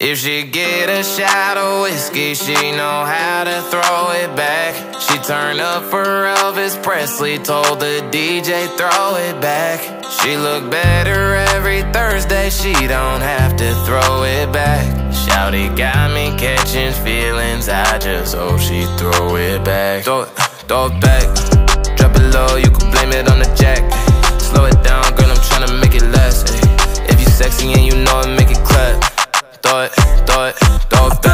If she get a shot of whiskey, she know how to throw it back. She turned up for Elvis Presley, told the DJ throw it back. She look better every Thursday, she don't have to throw it back. Shouty got me catching feelings, I just hope she throw it back. Throw it, throw it back, drop it low, you can blame it on the jack. Slow it down, girl, I'm tryna make it last. If you sexy and you know it, Dolph